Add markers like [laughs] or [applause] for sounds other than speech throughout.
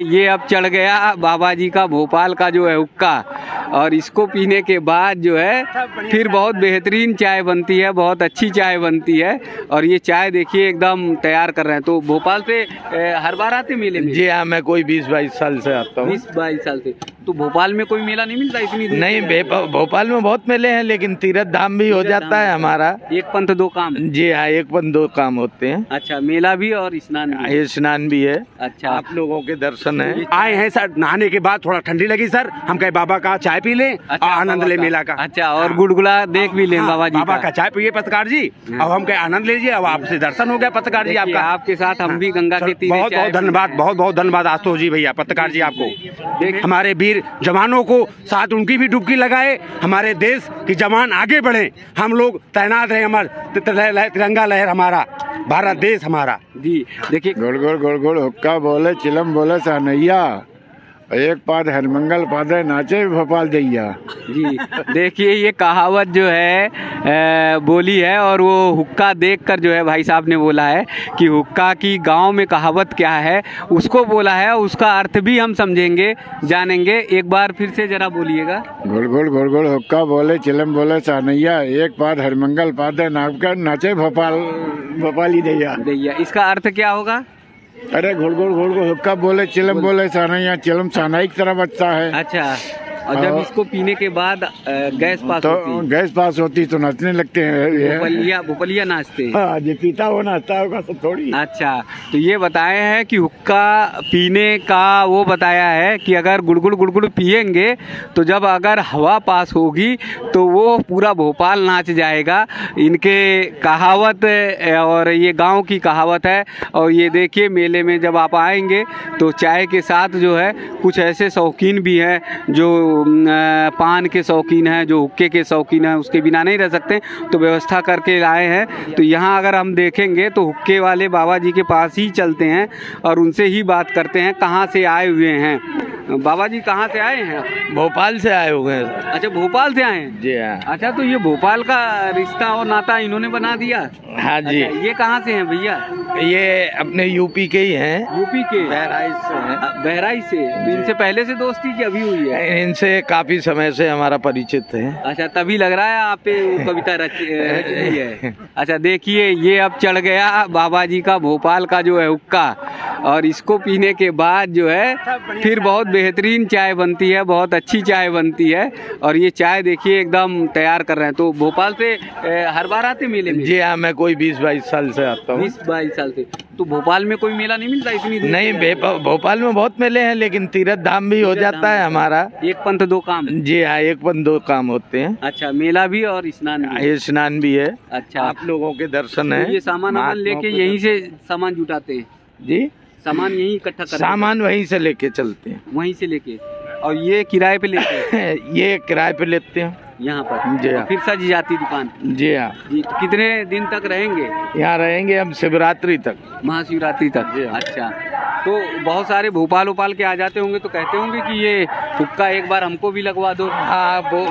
ये अब चढ़ गया बाबा जी का भोपाल का जो है हुक्का। और इसको पीने के बाद जो है फिर बहुत बेहतरीन चाय बनती है बहुत अच्छी चाय बनती है। और ये चाय देखिए एकदम तैयार कर रहे हैं। तो भोपाल से हर बार आते मेले में? जी हाँ मैं कोई बीस बाईस साल से आता हूँ। बीस बाईस साल से। तो भोपाल में कोई मेला नहीं मिलता इतनी नहीं भोपाल में बहुत मेले हैं लेकिन तीरथ धाम भी हो जाता है हमारा। एक पंथ दो काम? जी हाँ एक पंथ दो काम होते हैं। अच्छा मेला भी और स्नान ये स्नान भी है। अच्छा। आप लोगों के दर्शन है। आए हैं सर। नहाने के बाद थोड़ा ठंडी लगी सर। हम कहे बाबा का चाय पी लें अच्छा, और आनंद ले। मेला का। अच्छा और गुड़गुड़ा देख भी लें हाँ, बाबा जी बाबा का। चाय पिए पत्रकार जी। अब हम कहे आनंद लीजिए। अब आपसे दर्शन हो गया पत्रकार जी आपका। आपके साथ हम भी गंगा के बहुत बहुत धन्यवाद बहुत बहुत धन्यवाद आशुतोष जी भैया पत्रकार जी आपको। हमारे वीर जवानों को साथ उनकी भी डुबकी लगाए हमारे देश की जवान आगे बढ़े। हम लोग तैनात रहे हमारा तिरंगा लहर हमारा भारत देश हमारा। जी देखिए। गुड़ गुड़ गुड़ गुड़ हुक्का बोले चिलम बोले सानैया एक पाद हरमंगल पादे नाचे भोपाल दैया। जी देखिए ये कहावत जो है अ, बोली है और वो हुक्का देखकर जो है भाई साहब ने बोला है कि हुक्का की गाँव में कहावत क्या है उसको बोला है उसका अर्थ भी हम समझेंगे जानेंगे। एक बार फिर से जरा बोलिएगा। गुड़ गुड़ गुड़ गुड़ हुक्का बोले चिलम बोले सानैया एक पाद हरमंगल पादे नाचकर नाचे भोपाल भोपाली दैया। भैया इसका अर्थ क्या होगा? अरे घोल घोल घोल घोल हुक्का बोले चिलम बोले। सानैया चिलम सानाई की तरह बचता है। अच्छा। और जब इसको पीने के बाद गैस पास तो होती है। गैस पास होती तो नाचने लगते हैं भोपलिया भोपलिया नाचते हैं। हाँ जो पीता हो नाचता होगा सब थोड़ी। अच्छा तो ये बताए हैं कि हुक्का पीने का वो बताया है कि अगर गुड़गुड़ गुड़गुड़ पियेंगे तो जब अगर हवा पास होगी तो वो पूरा भोपाल नाच जाएगा। इनके कहावत और ये गाँव की कहावत है। और ये देखिए मेले में जब आप आएँगे तो चाय के साथ जो है कुछ ऐसे शौकीन भी हैं जो पान के शौकीन हैं जो हुक्के के शौकीन हैं उसके बिना नहीं रह सकते तो व्यवस्था करके लाए हैं। तो यहाँ अगर हम देखेंगे तो हुक्के वाले बाबा जी के पास ही चलते हैं और उनसे ही बात करते हैं कहाँ से आए हुए हैं। बाबा जी कहाँ से आए हैं? भोपाल से आए हुए हैं। अच्छा भोपाल से आए हैं? जी हाँ। अच्छा तो ये भोपाल का रिश्ता और नाता इन्होंने बना दिया? हाँ जी। अच्छा, ये कहाँ से हैं भैया? ये अपने यूपी के ही हैं। यूपी के? बहराइच से हैं। अ, बहराइच से? तो इनसे पहले से दोस्ती की अभी हुई है? इनसे काफ़ी समय से हमारा परिचित है। अच्छा तभी लग रहा है आप पे [laughs] कविता रच रच है। अच्छा देखिए ये अब चढ़ गया बाबा जी का भोपाल का जो है हुक्का। और इसको पीने के बाद जो है फिर बहुत बेहतरीन चाय बनती है बहुत अच्छी चाय बनती है। और ये चाय देखिए एकदम तैयार कर रहे हैं। तो भोपाल से हर बार आते मेले में? जी हाँ मैं कोई बीस बाईस साल से आता हूँ। बीस बाईस साल से तो भोपाल में कोई मेला नहीं मिलता इतनी नहीं भोपाल में बहुत मेले हैं लेकिन तीरथ धाम भी हो जाता है हमारा। एक पंथ दो काम। जी हाँ एक पंथ दो काम होते हैं। अच्छा मेला भी और स्नान ये स्नान भी है। अच्छा। आप लोगों के दर्शन तो है। ये सामान लेके यही से सामान जुटाते हैं। जी? सामान यही इकट्ठा कर सामान वहीं से लेके चलते हैं। वहीं से लेके। और ये किराए पे लेते हैं? [laughs] ये किराए पे लेते हैं। यहाँ पर। जी हाँ। फिर सज जाती दुकान। जी हाँ। जी तो कितने दिन तक रहेंगे? यहाँ रहेंगे हम शिवरात्रि तक। महाशिवरात्रि तक। जी हाँ। अच्छा। तो बहुत सारे भोपाल उपाल के आ जाते होंगे तो कहते होंगे कि ये हुक्का एक बार हमको भी लगवा दो। हाँ बो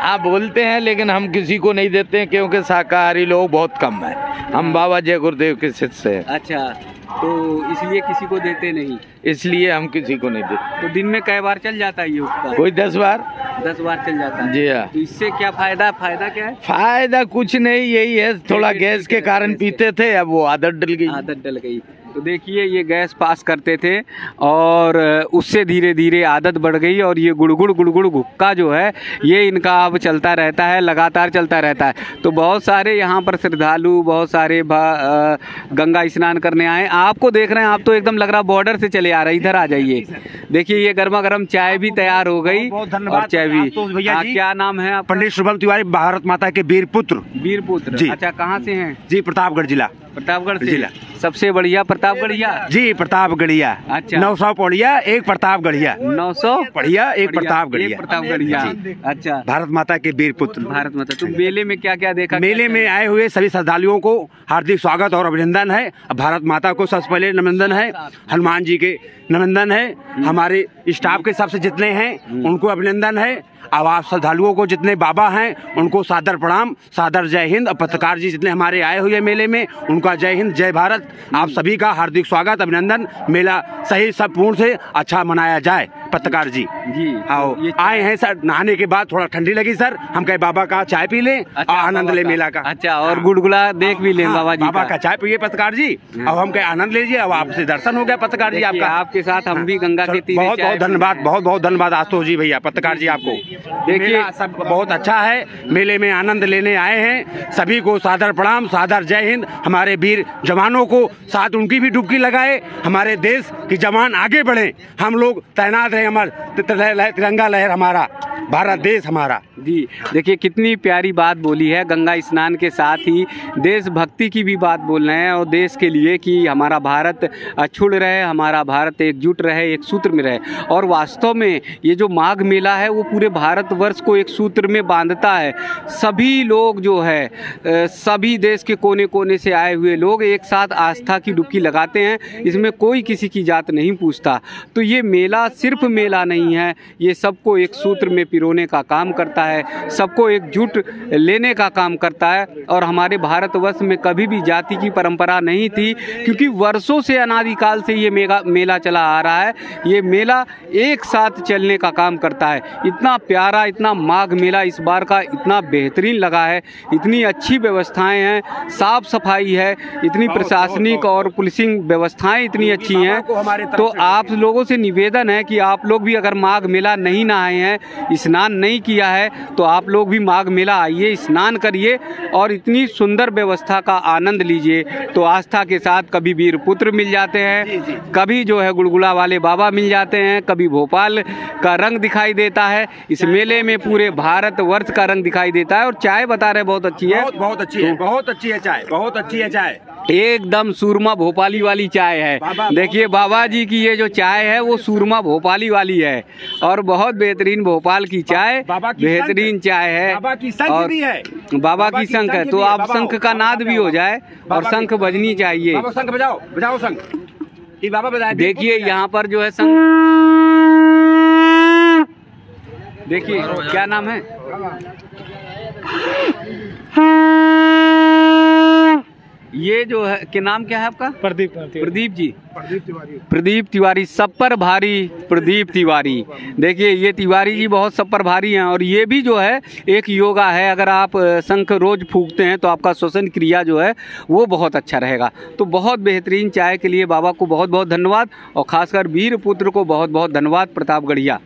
हाँ बोलते हैं लेकिन हम किसी को नहीं देते हैं क्योंकि शाकाहारी लोग बहुत कम है। हम बाबा जय गुरुदेव के शिष्य हैं। अच्छा। तो इसलिए किसी को देते नहीं। इसलिए हम किसी को नहीं देते। तो दिन में कई बार चल जाता है ये हुक्का कोई दस बार? दस बार चल जाता है। जी हाँ। तो इससे क्या फ़ायदा? फ़ायदा क्या है? फ़ायदा कुछ नहीं यही है। थोड़ा गैस के कारण पीते थे अब वो आदत डल गई। आदत डल गई। तो देखिए ये गैस पास करते थे और उससे धीरे धीरे आदत बढ़ गई और ये गुड़गुड़ गुड़गुड़ गुक्का जो है ये इनका अब चलता रहता है लगातार चलता रहता है। तो बहुत सारे यहाँ पर श्रद्धालु बहुत सारे गंगा स्नान करने आए। आपको देख रहे हैं आप तो एकदम लग रहा बॉर्डर से चले आ रहे इधर आ जाइए। देखिए ये गर्मा गर्म चाय भी तैयार हो गई और चाय भी। भैया हाँ, क्या नाम है पंडित शुभम तिवारी भारत माता के वीर पुत्र वीर पुत्र जी। अच्छा कहाँ से हैं? जी प्रतापगढ़ जिला। प्रतापगढ़ जिला। सबसे बढ़िया प्रतापगढ़िया जी प्रतापगढ़िया अच्छा। नौ सौ पौड़िया एक प्रतापगढ़िया नौ सौ पढ़िया एक प्रतापगढ़िया एक प्रतापगढ़िया जी। अच्छा। भारत माता के वीर पुत्र। भारत माता तो मेले में क्या क्या देखा मेले में आए हुए सभी श्रद्धालुओं को हार्दिक स्वागत और अभिनंदन है। भारत माता को सबसे पहले नमंदन है। हनुमान जी के नमंदन है। हमारे हमारे स्टाफ के सबसे जितने हैं उनको अभिनंदन है। अब आप श्रद्धालुओं को जितने बाबा हैं, उनको सादर प्रणाम, सादर जय हिंद। और पत्रकार जी जितने हमारे आए हुए मेले में, उनका जय हिंद, जय भारत। आप सभी का हार्दिक स्वागत, अभिनंदन। मेला सही, सब पूर्ण से अच्छा मनाया जाए, पत्रकार जी। जी। आओ ये आए हैं सर। नहाने के बाद थोड़ा ठंडी लगी सर। हम कहे बाबा का चाय पी लें और आनंद ले मेला का। अच्छा और गुड़गुला देख भी लें हाँ, बाबा जी बाबा का। चाय पिए पत्रकार जी। अब हम कहे आनंद लीजिए अब आपसे दर्शन हो गया पत्रकार जी आपका। आपके साथ हम भी गंगा के बहुत बहुत धन्यवाद बहुत बहुत धन्यवाद आशुतोष जी भैया पत्रकार जी आपको। देखिए- सब बहुत अच्छा है मेले में आनंद लेने आए हैं। सभी को सादर प्रणाम सादर जय हिंद। हमारे वीर जवानों को साथ उनकी भी डुबकी लगाए। हमारे देश की जवान आगे बढ़े। हम लोग तैनात रहे हमारा तिरंगा लहर हमारा। भारत देश हमारा। जी, देखिए, कितनी प्यारी बात बोली है। गंगा स्नान के साथ ही देशभक्ति की भी बात बोल रहे हैं और देश के लिए कि हमारा भारत अछुड़ रहे, हमारा भारत एकजुट रहे, एक सूत्र में रहे। और वास्तव में ये जो माघ मेला है, वो पूरे भारतवर्ष को एक सूत्र में बांधता है। सभी लोग जो है सभी देश के कोने कोने से आए हुए लोग एक साथ आस्था की डुबकी लगाते हैं। इसमें कोई किसी की जात नहीं पूछता। तो ये मेला सिर्फ़ मेला नहीं है, ये सबको एक सूत्र में पिरोने का काम करता है सबको एकजुट लेने का काम करता है और हमारे भारतवर्ष में कभी भी जाति की परंपरा नहीं थी क्योंकि वर्षों से अनादिकाल से ये मेगा मेला चला आ रहा है। ये मेला एक साथ चलने का काम करता है। इतना प्यारा इतना माघ मेला इस बार का इतना बेहतरीन लगा है। इतनी अच्छी व्यवस्थाएँ हैं साफ़ सफ़ाई है इतनी प्रशासनिक और पुलिसिंग व्यवस्थाएँ इतनी अच्छी हैं। तो आप लोगों से निवेदन है कि आप लोग भी अगर माघ मेला नहीं नहाए हैं स्नान नहीं किया है तो आप लोग भी माघ मेला आइए स्नान करिए और इतनी सुंदर व्यवस्था का आनंद लीजिए। तो आस्था के साथ कभी वीर पुत्र मिल जाते हैं कभी जो है गुड़गुड़ा वाले बाबा मिल जाते हैं कभी भोपाल का रंग दिखाई देता है। इस मेले में पूरे भारत वर्ष का रंग दिखाई देता है और चाय बता रहे बहुत अच्छी है। बहुत बहुत अच्छी है बहुत अच्छी है चाय बहुत अच्छी है चाय। एकदम सूरमा भोपाली वाली चाय है। देखिए बाबा जी की ये जो चाय है वो सूरमा भोपाली वाली है। और बहुत बेहतरीन भोपाल की चाय बेहतरीन चाय है। और बाबा की शंख है तो आप शंख का नाद भी हो जाए और शंख बजनी चाहिए। बाबा शंख बजाओ बजाओ शंख बाबा बजाए देखिए यहाँ पर जो है शंख देखिए क्या नाम है? ये जो है के नाम क्या है आपका? प्रदीप प्रदीप जी। प्रदीप तिवारी। प्रदीप तिवारी सब पर भारी प्रदीप तिवारी। देखिए ये तिवारी जी बहुत सब पर भारी हैं और ये भी जो है एक योगा है। अगर आप शंख रोज फूकते हैं तो आपका श्वसन क्रिया जो है वो बहुत अच्छा रहेगा। तो बहुत बेहतरीन चाय के लिए बाबा को बहुत बहुत धन्यवाद और खासकर वीर पुत्र को बहुत बहुत धन्यवाद प्रताप गढ़िया।